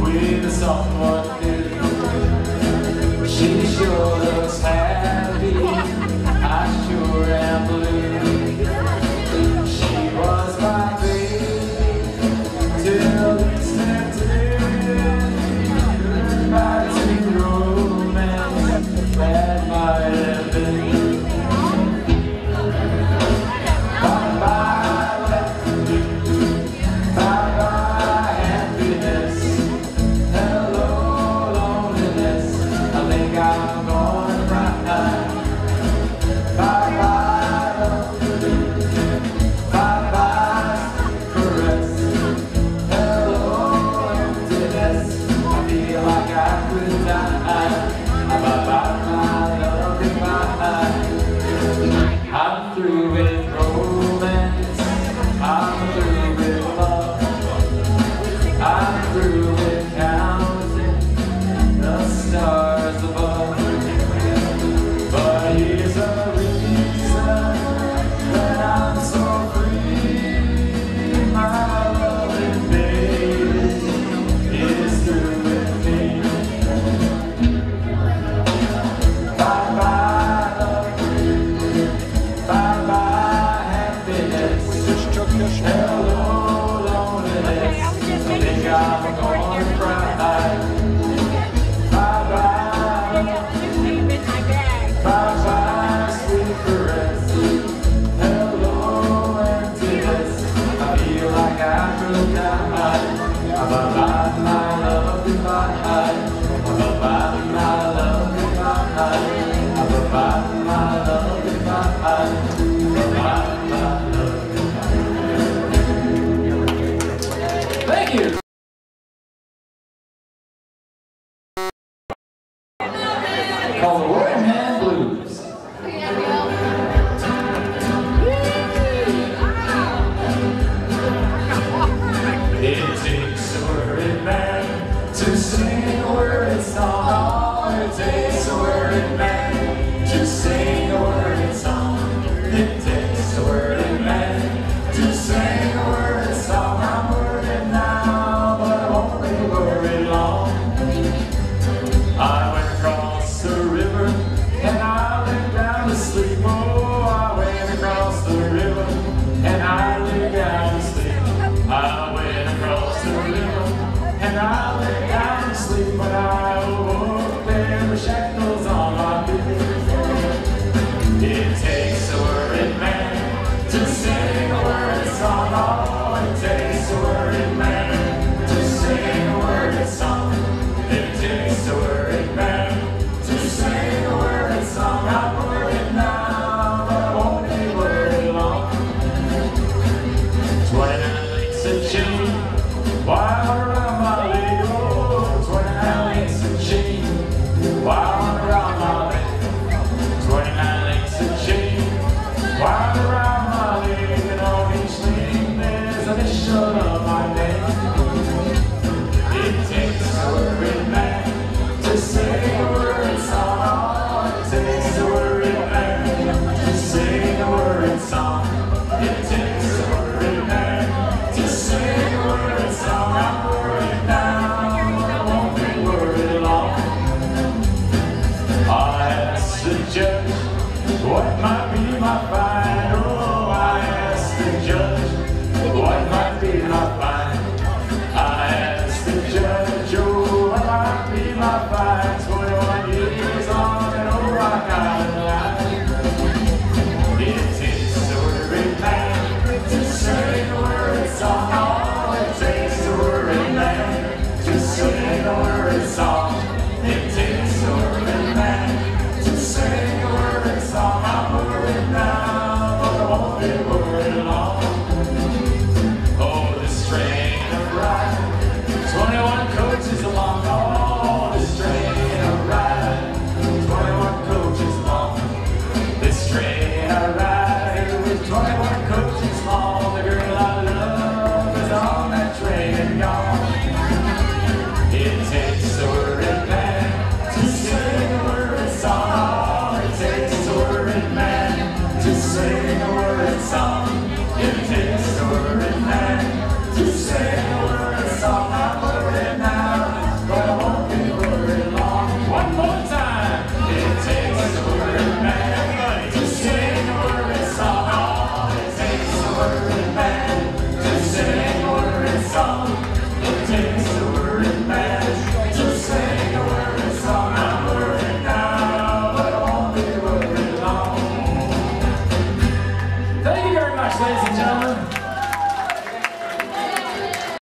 with a soft one. She sure looks happy. I'm about my love. I'm about my love. I'm about my love my. Thank you. Call the Roaring Blues. It's a tune. Why